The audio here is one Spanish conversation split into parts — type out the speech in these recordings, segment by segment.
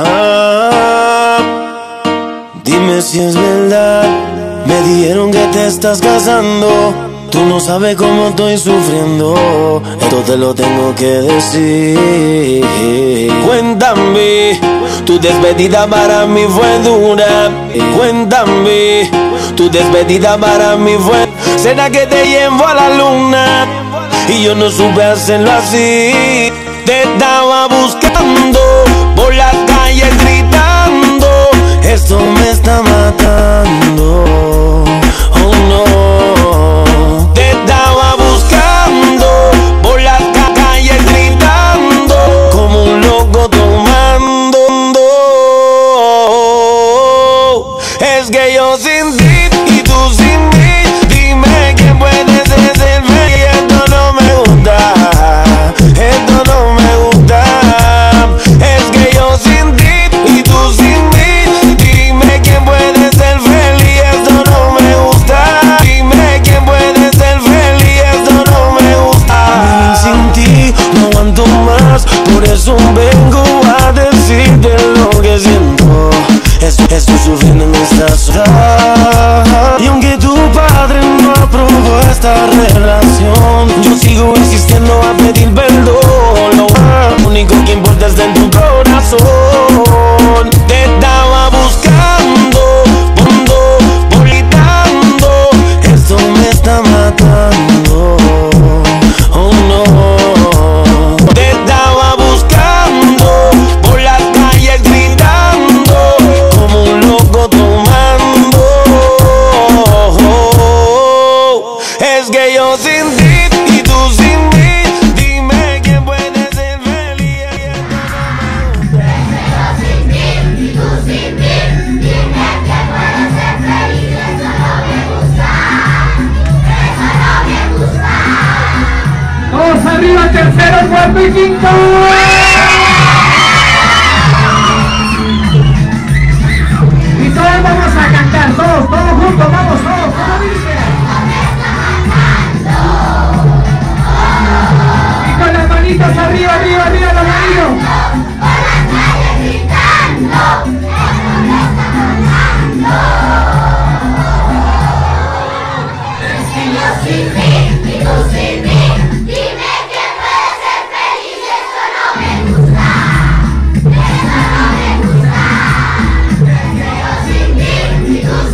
Ah, dime si es verdad. Me dijeron que te estás casando. Tú no sabes cómo estoy sufriendo. Esto te lo tengo que decir. Cuéntame, tu despedida para mí fue dura. Cuéntame, tu despedida para mí fue. ¿Será que te llevo a la luna? Y yo no supe hacerlo así. Te estaba Es que esta relación. Yo sigo insistiendo a pedir perdón everything goes. Y todos vamos a cantar, todos, todos juntos, vamos, todos, como dice. Y con las manitas arriba, arriba, arriba, los manitos. Sin mí, tú sin mí.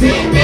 see me.